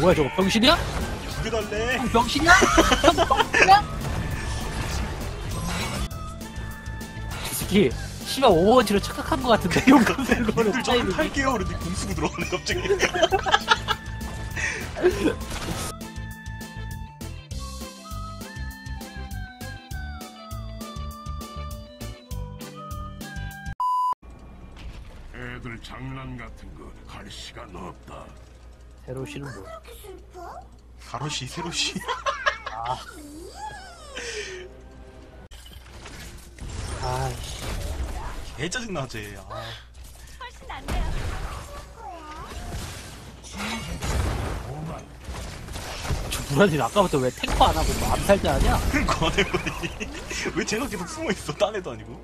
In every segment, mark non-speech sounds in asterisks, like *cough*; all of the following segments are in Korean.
뭐야 저거 병신이야? 두개 달래. 형 병신이야? 형 병신이야? *laughs* 저 새끼 씨발 오버워치로 착각한 것 같은데 용감 들고 오는 님들 저 타이밍이 탈게요. 공 쓰고 들어가네 갑자기. 애들 장난 같은 거 할 시간 없다. 새로 씨는 뭐야 가로시 세로시. 아이씨 개 짜증 나지. 아. 훨씬 낫네요. 저 불안이 아까부터 왜 탱커 안 하고 뭐 암살자 하냐? 과대머리. 왜 제가 계속 숨어 있어? 딴 애도 아니고.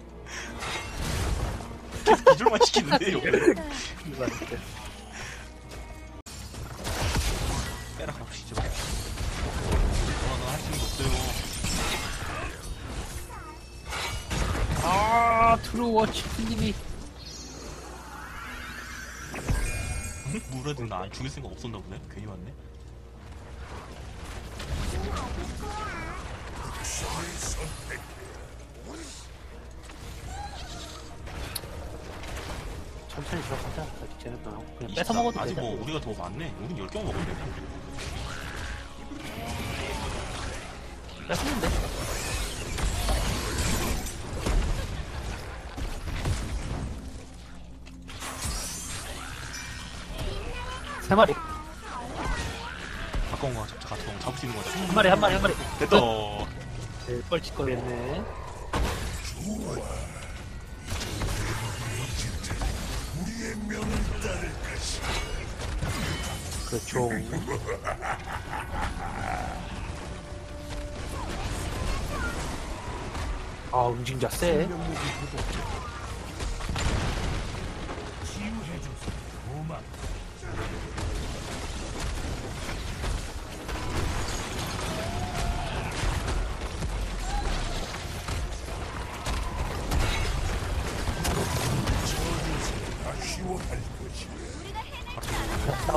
계속 기절만 시키는데 여기. *laughs* 이거 진짜. 빼라 가보시죠. 저는 할수 있는 거 없어요. 아 트루워치 님이 응? *laughs* 무라도 나안 죽일 생각 없었나 보네. 괜히 왔네. 천천히 들어가자 아직 쟤네 거 그냥 24. 뺏어 먹어도 아직 뭐 우리가 더 많네. 우린 10개 먹으면 돼. 뺏으면 돼세 마리 가까운 거 잡자. 가까운 거 잡을 수 있는 거한 마리 한 마리 한 마리 됐다. 네, 뻘짓 거겠네 그렇죠 아 움직임자 세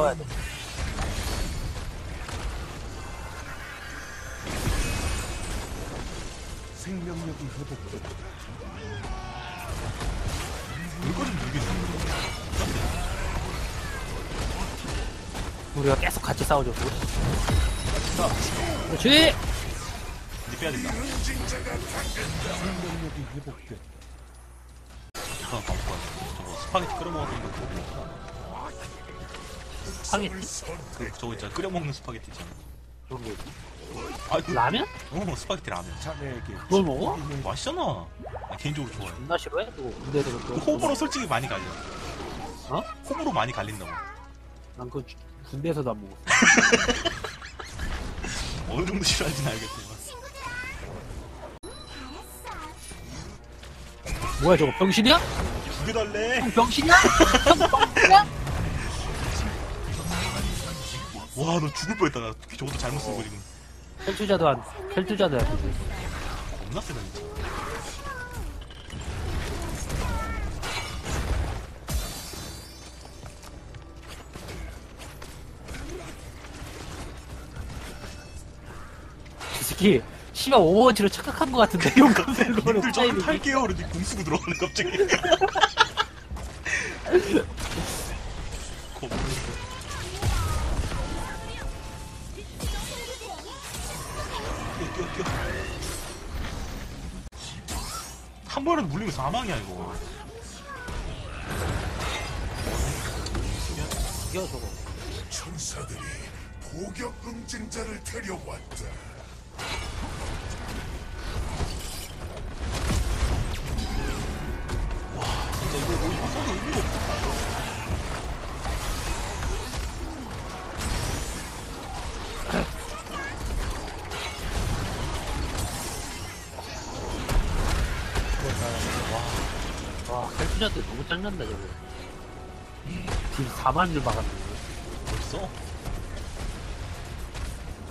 싸워야 돼 생명력이 회복돼. 여기까지 모르겠네. 우리가 계속 같이 싸워줘 그렇지 이제 빼야 된다. 생명력이 회복돼. 먹고 와야 저거 스파게티 끓여 먹었던 거 그거 먹었구나. 스파게티 그 저거 있잖아. 끓여 먹는 스파게티 있잖아. 그런 거 아, 그, 라면? 어, 스파게티 라면. 자네에게 그걸 먹어? 맛있잖아. 나 개인적으로 좋아해. 존나 싫어해? 그거 군대에서 그 그거 호불호 솔직히 많이 갈려. 어? 호불호 많이 갈린다고. 난 그거 주- 군대에서도 안 먹었어 *laughs* 어느 정도 싫어하는지는 알겠지만. 뭐야 저거 병신이야? 두개 달래. 형 병신이야? 형 *laughs* 병신이야? 와, 너 죽을 뻔했다. 나 저것도 잘못 쓰고 지금. 켈투자도 안 켈투자도 안. 겁나 세다, 진짜. 이 새끼 씨발 오버워치로 착각한 것 같은데 용감 들고 오는 님들 저 타이밍이 탈게요. 그러더니 공 쓰고 들어가네, 갑자기. *laughs* 물리면 사망이야, 이거. 이겨 저거 천사들이 포격 응징자를 데려왔다. 와 켈투자도 너무 짱난다 저거 딜 4만 줄 박았네 벌써?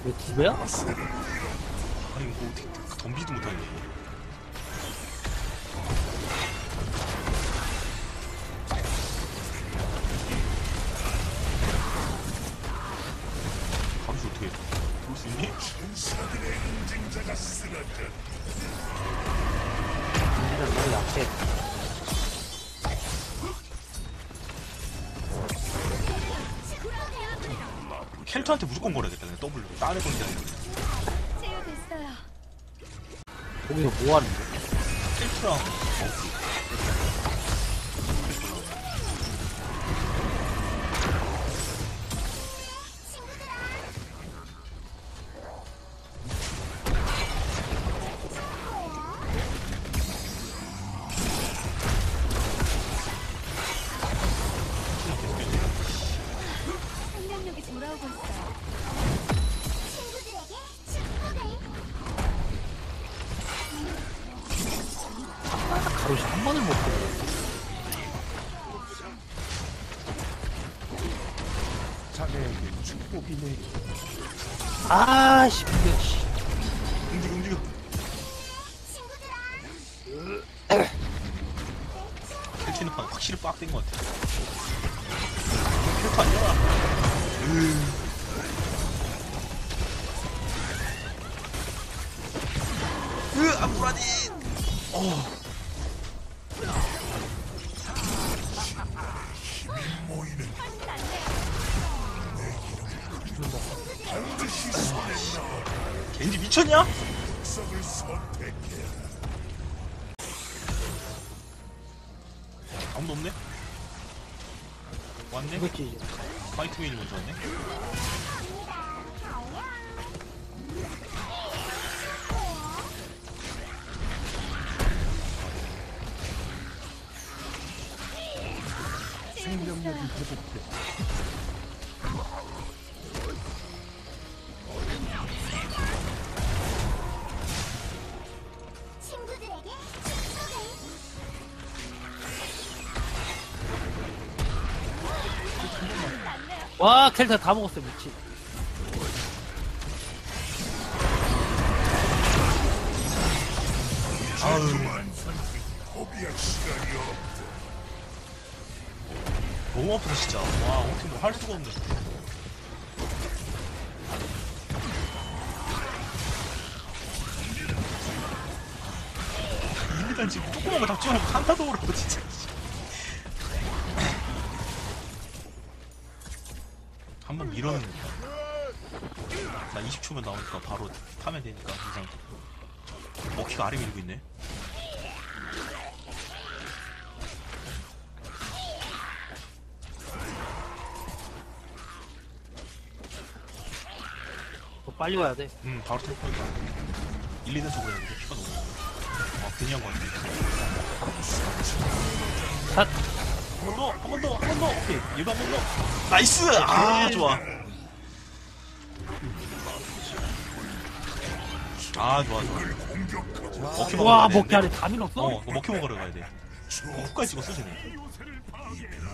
왜두 배야? 아니 이거 어떻게 덤비도 못하네 켈터한테 무조건 걸어야겠다 그냥 W 딴애 걸게 아니라. 거기서 뭐 하는데? 켈트랑 버프 자네에게 축복이 내리. 아씨. 움직여 움직여 켈티는 판 확실히 빡된 것 같아 켈터 아니야 으 아쿠라딘 어 미쳤냐? 아무도 없네? 왔네? 파이트 웨인이 먼저 왔네? 생명력이 회복돼. 와, 켈타 다 먹었어, 미친. 아유. 너무 아프다 진짜 와 어떻게 뭐할 수가 없네 일단 지금 조그만 거다 찍어놓고 한타도 오르고 진짜 한번 밀어는 나 20초면 나오니까 바로 타면 되니까 이상 먹히가 아래 밀고 있네 더 빨리 와야 돼. 응, 바로 템포니까 1, 2는 쪽으로 했는데 피가 너무 아, 괜히 한거 같아. 샷! 한번 더, 한 번 더, 한 번 더. 오케이, 얘도 한번 더. Nice! 아, 좋아. 아, 좋아, 좋아. 머키 와, 머키 되는데. 안에 다 밀었어? 어, 너 머키 먹으러 가야 돼. 어, 훅까지 찍었어, 쟤네.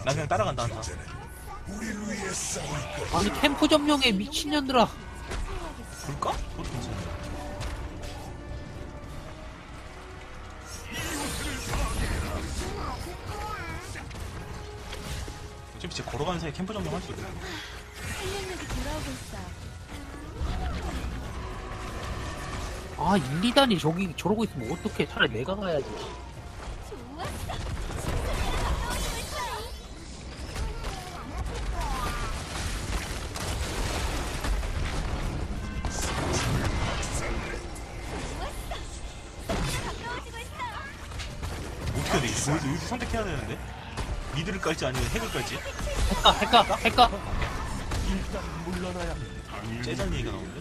나 그냥 따라간다, 한타. 아니, 캠프 점령에 미친년들아. 볼까? 그것도 괜찮네. 어차피 진짜 걸어가는 사이에 캠프 정도 할수 있거든. 생명력이 돌아오고. 아, 1, 2단이 저기 저러고 있으면 어떡해. 차라리 내가 가야지. 좋았어. 어떻게 해야 돼? 여기서 선택해야 되는데? 미드를 깔지 아니면 핵을 깔지? 핵가, 핵가, 핵가. 일단 물러나야 해. 째장 얘기가 나오는데?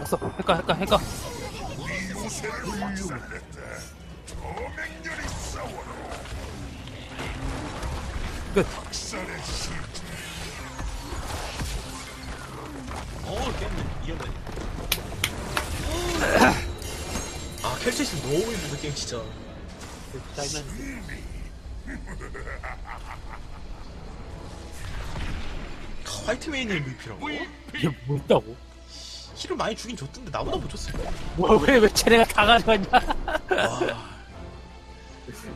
없어. 핵가, 핵가, 핵가. 우 어맹렬히 싸워라. 끝. 학살의 실체. 어, 깼네. 이겼네. 아, 켈체스 너무 힘들다, 게임 진짜. 짜면 화이트 메인 MVP라고? 이게 뭐였다고? 힐을 많이 주긴 줬던데 나보다 못 줬어. 뭐왜 왜 쟤네가 다 가져갔냐? 와.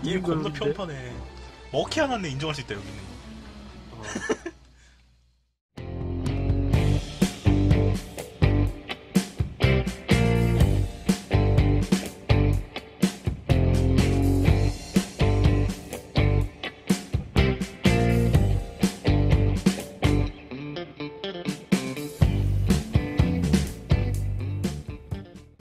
얘 겁나? 평판해. 먹히 하나는 인정할 수 있다 여기는. 어.